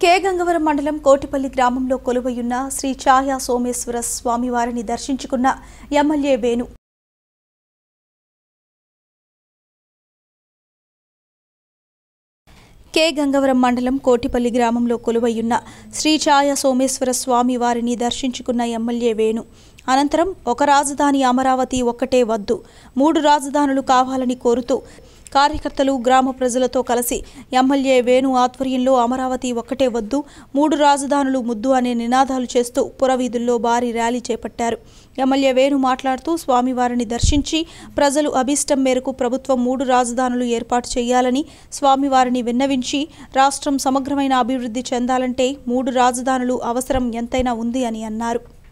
కే. గంగవరం మండలం కోటిపల్లి గ్రామంలో కొలువయున్న శ్రీ ఛాయా సోమేశ్వర స్వామివారిని దర్శించుకున్న ఎమ్మెల్యే వేణు. కే. గంగవరం మండలం కోటిపల్లి గ్రామంలో కొలువయున్న శ్రీ ఛాయ సోమేశ్వర స్వామి వారిని దర్శించుకున్న ఎమ్మెల్యే వేణు. అనంతరం ఒక రాజధాని అమరావతి ఒక్కటే వద్దు. మూడు రాజధానులు కావాలని కోరుతూ కార్యకర్తలు గ్రామ ప్రజలతో కలిసి ఎమ్మెల్యే వేణు ఆధ్వర్యంలో అమరావతి ఒక్కటే వద్దు మూడు రాజధానులు ముద్దు అనే నినాదాలు చేస్తూ పురవీధుల్లో భారీ ర్యాలీ చేపట్టారు. ఎమ్మెల్యే వేణు మాట్లాడుతూ స్వామివారిని దర్శించి ప్రజలు అభీష్టం మేరకు ప్రభుత్వం మూడు రాజధానులు ఏర్పాటు చేయాలని స్వామివారిని విన్నవించి రాష్ట్రం సమగ్రమైన అభివృద్ధి చెందాలంటే మూడు రాజధానులు అవసరం ఎంతైనా ఉంది అని అన్నారు.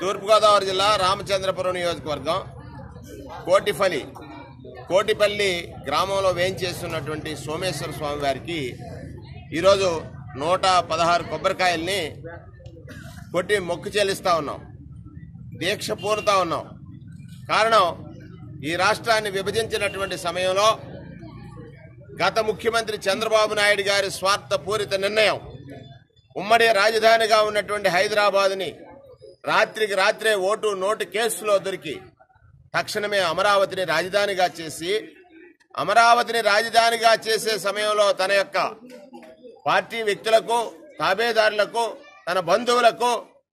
తూర్పుగోదావరి జిల్లా రామచంద్రపురం నియోజకవర్గం కోటిపల్లి. కోటిపల్లి గ్రామంలో వేయించేస్తున్నటువంటి సోమేశ్వర స్వామి వారికి ఈరోజు నూట పదహారు కొబ్బరికాయల్ని కొట్టి మొక్కు చెల్లిస్తా ఉన్నాం. దీక్ష పూరుతా ఉన్నాం. కారణం ఈ రాష్ట్రాన్ని విభజించినటువంటి సమయంలో గత ముఖ్యమంత్రి చంద్రబాబు నాయుడు గారి స్వార్థపూరిత నిర్ణయం ఉమ్మడి రాజధానిగా ఉన్నటువంటి హైదరాబాద్ని రాత్రికి రాత్రే ఓటు నోటు కేసులో దొరికి తక్షణమే అమరావతిని రాజధానిగా చేసి అమరావతిని రాజధానిగా చేసే సమయంలో తన యొక్క పార్టీ వ్యక్తులకు తాబేదారులకు తన బంధువులకు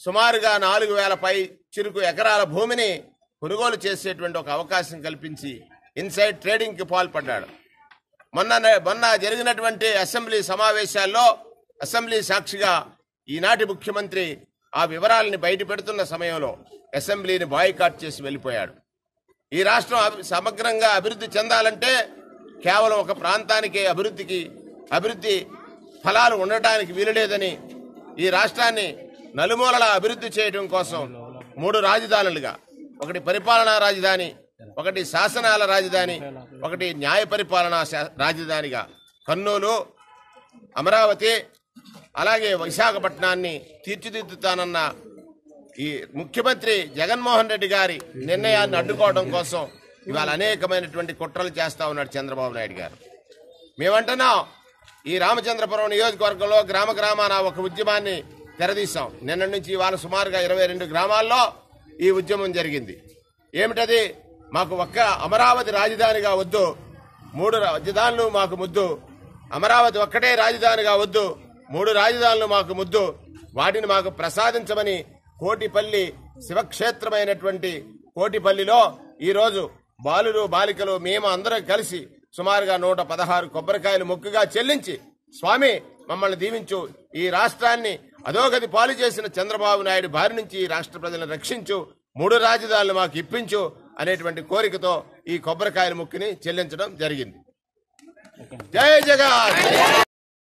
సుమారుగా నాలుగు వేల పై చిరుకు ఎకరాల భూమిని కొనుగోలు చేసేటువంటి ఒక అవకాశం కల్పించి ఇన్సైడ్ ట్రేడింగ్కి పాల్పడ్డాడు. మొన్న మొన్న జరిగినటువంటి అసెంబ్లీ సమావేశాల్లో అసెంబ్లీ సాక్షిగా ఈనాటి ముఖ్యమంత్రి ఆ వివరాలని బయట పెడుతున్న సమయంలో అసెంబ్లీని బాయ్కాట్ చేసి వెళ్ళిపోయాడు. ఈ రాష్ట్రం అభి- సమగ్రంగా అభివృద్ధి చెందాలంటే కేవలం ఒక ప్రాంతానికి అభివృద్ధికి అభివృద్ధి ఫలాలు ఉండటానికి వీలులేదని ఈ రాష్ట్రాన్ని నలుమూలలా అభివృద్ధి చేయడం కోసం మూడు రాజధానులుగా ఒకటి పరిపాలనా రాజధాని ఒకటి శాసనాల రాజధాని ఒకటి న్యాయ పరిపాలనా శా- రాజధానిగా. కర్నూలు అమరావతి అలాగే విశాఖపట్నాన్ని తీర్చిదిద్దుతానన్న ఈ ముఖ్యమంత్రి జగన్మోహన్ రెడ్డి గారి నిర్ణయాన్ని అడ్డుకోవడం కోసం ఇవాళ అనేకమైనటువంటి కుట్రలు చేస్తా ఉన్నాడు చంద్రబాబు నాయుడు గారు. మేమంటున్నాం ఈ రామచంద్రపురం నియోజకవర్గంలో గ్రామ గ్రామాన ఒక ఉద్యమాన్ని తెరదీశాం. నిన్న నుంచి ఇవాళ సుమారుగా ఇరవై రెండు గ్రామాల్లో ఈ ఉద్యమం జరిగింది. ఏమిటది? మాకు ఒక్క అమరావతి రాజధానిగా వద్దు. మూడు రాజధానులు మాకు ముద్దు. అమరావతి ఒక్కటే రాజధానిగా వద్దు. మూడు రాజధానులు మాకు ముద్దు. వాటిని మాకు ప్రసాదించమని కోటిపల్లి శివక్షేత్రమైనటువంటి కోటిపల్లిలో ఈరోజు బాలులు బాలికలు మేము అందరం కలిసి సుమారుగా నూట పదహారు కొబ్బరికాయలు మొక్కుగా చెల్లించి స్వామి మమ్మల్ని దీవించు. ఈ రాష్ట్రాన్ని అధోగతి పాలు చేసిన చంద్రబాబు నాయుడు బారి నుంచి ఈ రాష్ట్ర ప్రజలను రక్షించు. మూడు రాజధానులు మాకు ఇప్పించు. అనేటువంటి కోరికతో ఈ కొబ్బరికాయల ముక్కుని చెల్లించడం జరిగింది. జై జగన్!